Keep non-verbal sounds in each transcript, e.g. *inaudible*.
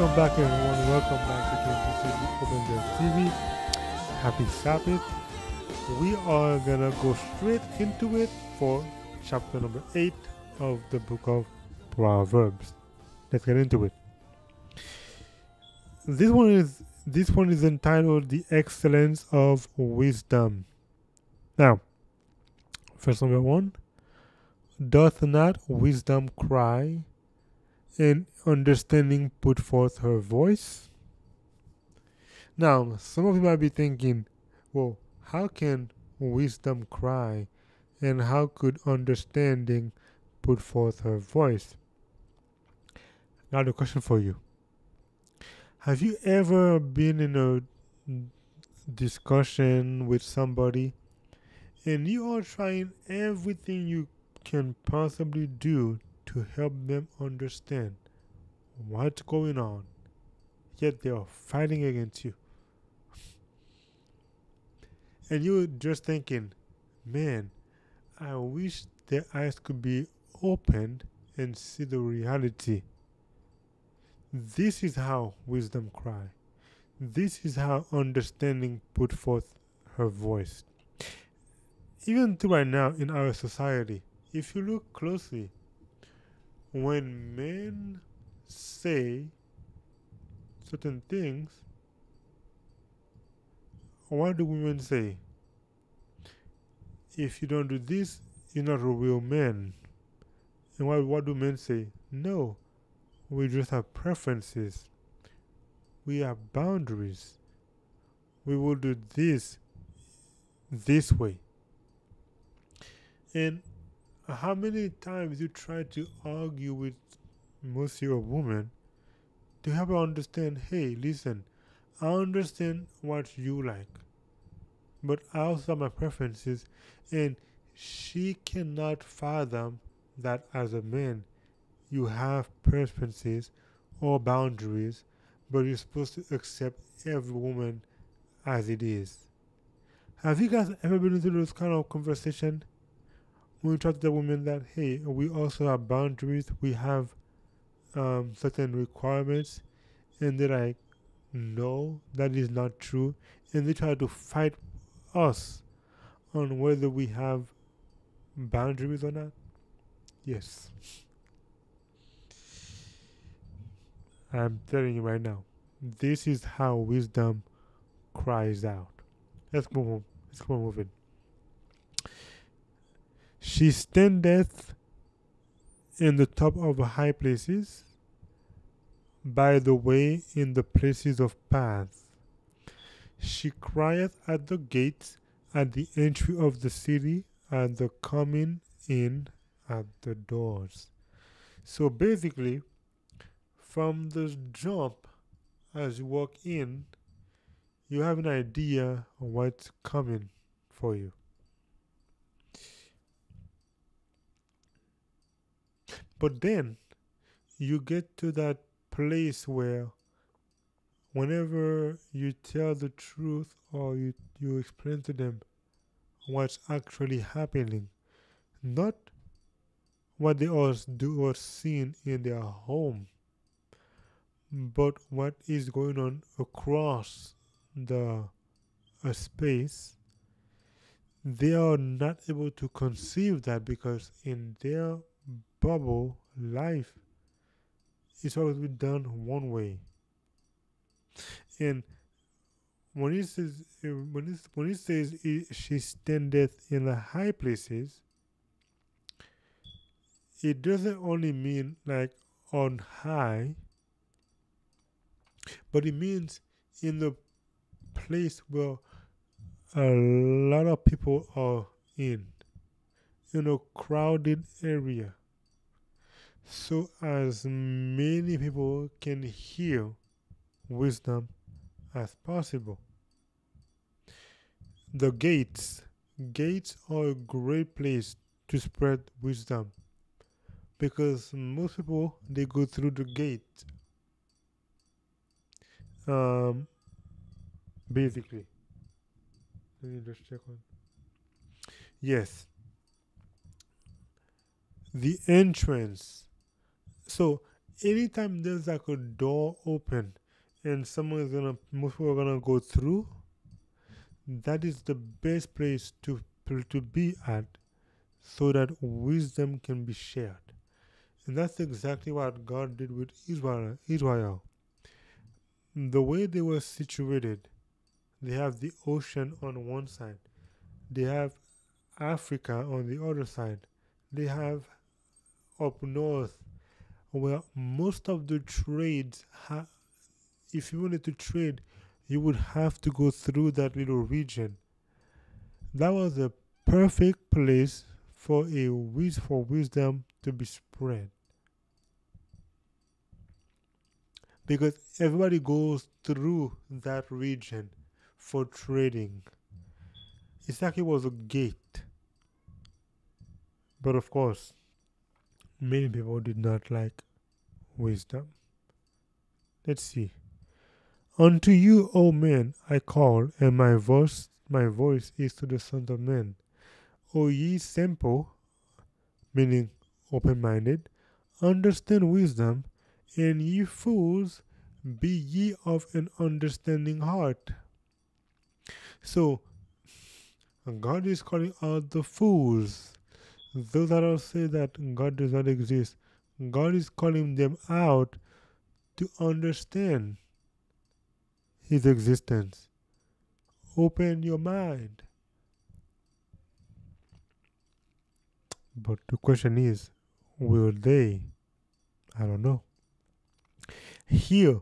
Welcome back, everyone. Welcome back to Open Veil TV. Happy Sabbath. We are gonna go straight into it for chapter number eight of the book of Proverbs. Let's get into it. This one is this one is entitled "The Excellence of Wisdom." Now, verse number one: Doth not wisdom cry? And understanding put forth her voice. Now, some of you might be thinking, well, how can wisdom cry and how could understanding put forth her voice? Now, the question for you Have you ever been in a discussion with somebody and you are trying everything you can possibly do to help them understand what's going on, yet they are fighting against you. And you're just thinking, man, I wish their eyes could be opened and see the reality. This is how wisdom cry. This is how understanding put forth her voice. Even to right now in our society, if you look closely, when men say certain things, what do women say? If you don't do this, you're not a real man. And what, what do men say? No, we just have preferences. We have boundaries. We will do this this way. And how many times you try to argue with mostly a woman to help her understand hey listen i understand what you like but i also have my preferences and she cannot fathom that as a man you have preferences or boundaries but you're supposed to accept every woman as it is. Have you guys ever been into those kind of conversation we talk to the women that hey, we also have boundaries, we have um, certain requirements, and they're like, no, that is not true, and they try to fight us on whether we have boundaries or not. Yes. I'm telling you right now, this is how wisdom cries out. Let's move on. Let's on moving. She standeth in the top of high places, by the way in the places of paths. She crieth at the gates, at the entry of the city, at the coming in at the doors. So basically, from the jump, as you walk in, you have an idea of what's coming for you. But then you get to that place where whenever you tell the truth or you, you explain to them what's actually happening, not what they all do or seen in their home, but what is going on across the a space, they are not able to conceive that because in their bubble life is always been done one way. And when he says when he, when he says she standeth in the high places, it doesn't only mean like on high, but it means in the place where a lot of people are in, in a crowded area so as many people can hear wisdom as possible. The gates. Gates are a great place to spread wisdom because most people they go through the gate. Um, basically, let me just check on. Yes, the entrance so anytime there's like a door open and someone is gonna most people are gonna go through, that is the best place to to be at so that wisdom can be shared. And that's exactly what God did with Israel. Israel. The way they were situated, they have the ocean on one side, they have Africa on the other side, they have up north where most of the trades, ha- if you wanted to trade, you would have to go through that little region. That was a perfect place for a wish for wisdom to be spread. Because everybody goes through that region for trading. It's like it was a gate. But of course, many people did not like wisdom. Let's see. Unto you, O men, I call, and my voice my voice is to the sons of men. O ye simple, meaning open minded, understand wisdom, and ye fools, be ye of an understanding heart. So God is calling out the fools those that all say that God does not exist, God is calling them out to understand His existence. Open your mind. But the question is, will they? I don't know. Hear,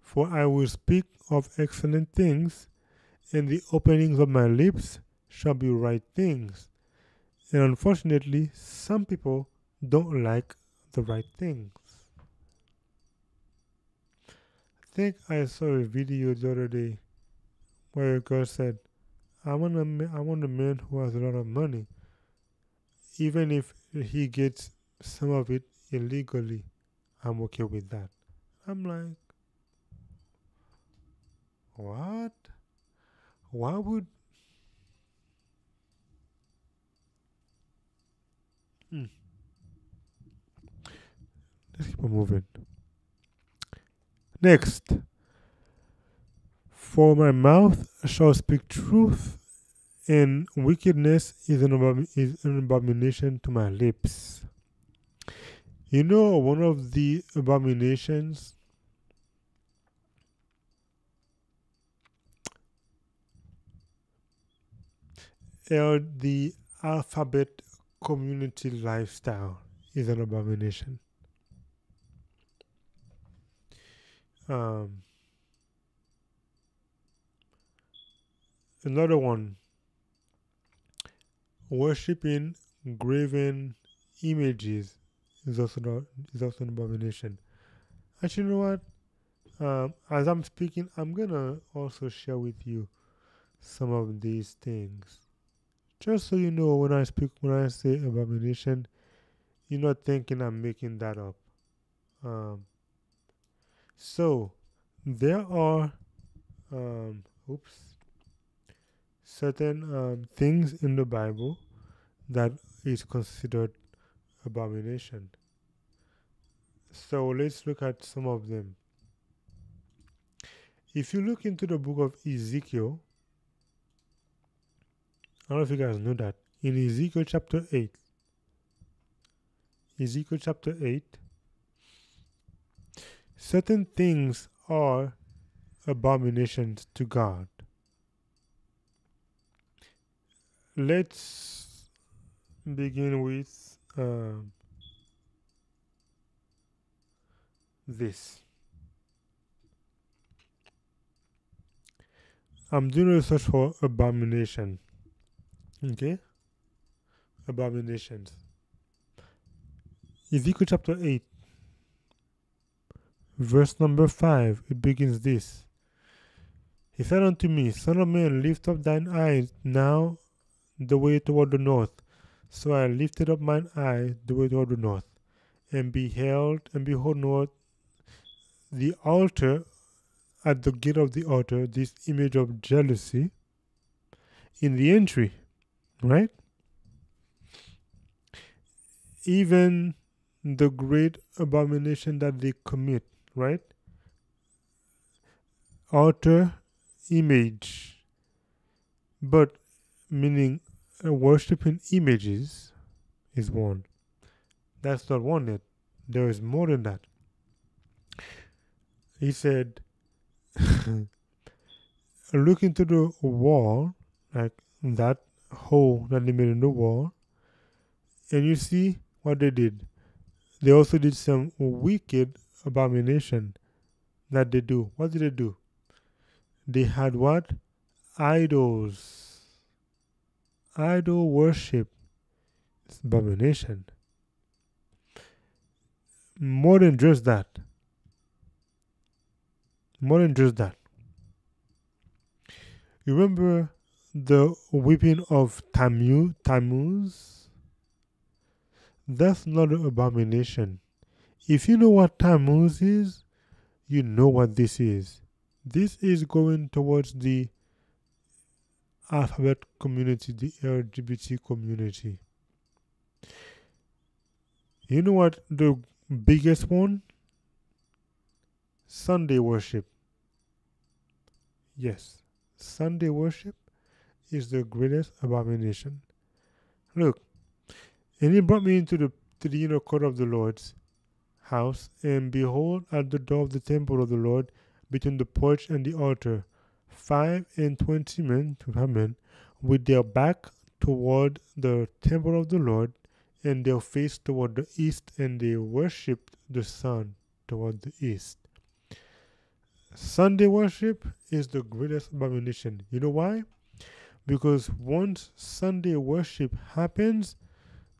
for I will speak of excellent things, and the openings of my lips shall be right things. And unfortunately, some people don't like the right things. I think I saw a video the other day where a girl said, I want a, I want a man who has a lot of money, even if he gets some of it illegally. I'm okay with that. I'm like, what? Why would Hmm. Let's keep on moving. Next. For my mouth shall speak truth, and wickedness is an, abomin- is an abomination to my lips. You know, one of the abominations are the alphabet community lifestyle is an abomination. Um, another one worshipping graven images is also not, is also an abomination. Actually, you know what? Um, as I'm speaking, I'm gonna also share with you some of these things. Just so you know, when I speak, when I say abomination, you're not thinking I'm making that up. Um, so, there are, um, oops, certain um, things in the Bible that is considered abomination. So let's look at some of them. If you look into the book of Ezekiel, I don't know if you guys know that. In Ezekiel chapter 8, Ezekiel chapter 8, certain things are abominations to God. Let's begin with um, this. I'm doing research for abomination. Okay? Abominations. Ezekiel chapter 8, verse number 5, it begins this. He said unto me, Son of man, lift up thine eyes now the way toward the north. So I lifted up mine eye the way toward the north, and beheld, and behold, north the altar at the gate of the altar, this image of jealousy in the entry, right? Even the great abomination that they commit, right? Altar image, but meaning uh, worshiping images is one. That's not one yet. There is more than that. He said, *laughs* look into the wall, like that hole that they made in the wall, and you see what they did. They also did some wicked abomination that they do. What did they do? They had what? Idols. Idol worship. It's abomination. More than just that. More than just that. You remember the weeping of Tamu, Tammuz? That's not an abomination. If you know what Tammuz is, you know what this is. This is going towards the alphabet community, the LGBT community. You know what the biggest one? Sunday worship. Yes, Sunday worship is the greatest abomination. Look, and he brought me into the to the inner court of the Lord's house, and behold, at the door of the temple of the Lord, between the porch and the altar, five and twenty men, to men, with their back toward the temple of the Lord, and their face toward the east, and they worshipped the sun toward the east. Sunday worship is the greatest abomination. You know why? Because once Sunday worship happens,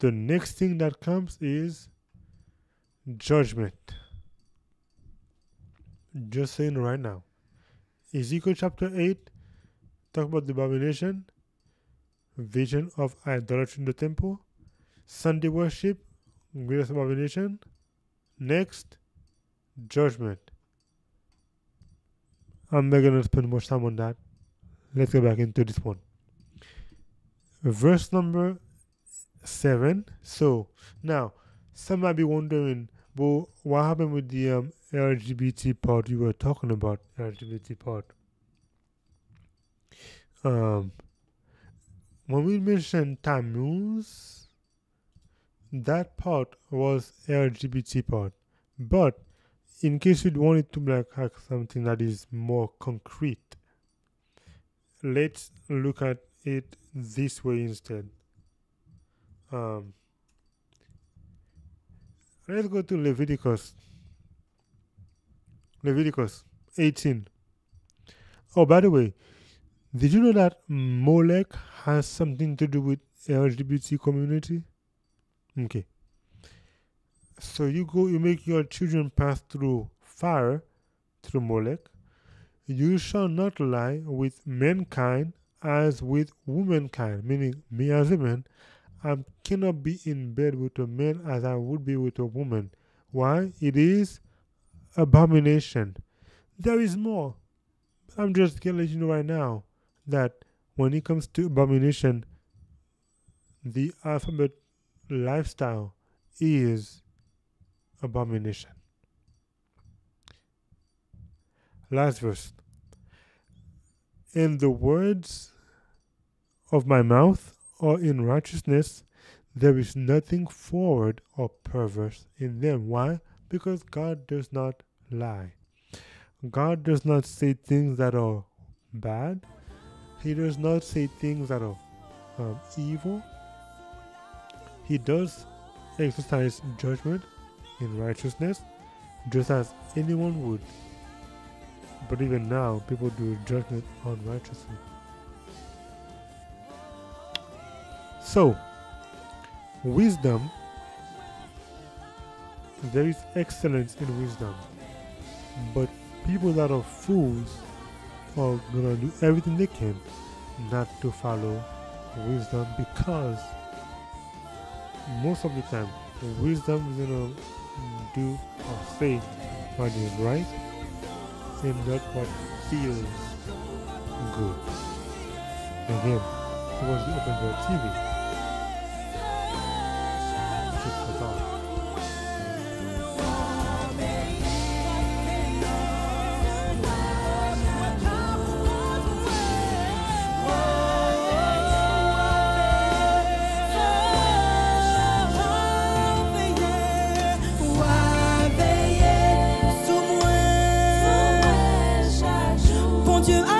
the next thing that comes is judgment. Just saying right now. Ezekiel chapter 8 talk about the abomination, vision of idolatry in the temple, Sunday worship, greatest abomination. Next, judgment. I'm not gonna spend much time on that. Let's go back into this one. Verse number seven. So now some might be wondering, well, what happened with the um, LGBT part you were talking about? LGBT part. Um, when we mentioned Tammuz, that part was LGBT part, but in case you wanted to like have something that is more concrete, let's look at it this way instead. Um, let's go to Leviticus. Leviticus 18. Oh, by the way, did you know that Molech has something to do with LGBT community? Okay. So you go, you make your children pass through fire, through Molech. You shall not lie with mankind as with womankind, meaning me as a man, I cannot be in bed with a man as I would be with a woman. Why? It is abomination. There is more. I'm just gonna let you know right now that when it comes to abomination, the alphabet lifestyle is abomination. Last verse. In the words of my mouth are in righteousness, there is nothing forward or perverse in them. Why? Because God does not lie. God does not say things that are bad. He does not say things that are um, evil. He does exercise judgment in righteousness, just as anyone would. But even now, people do judgment unrighteously. So, wisdom, there is excellence in wisdom. But people that are fools are gonna do everything they can not to follow wisdom because most of the time wisdom is gonna do or say what is right and not what feels good. Again, it was the Open Veil TV. Dieu a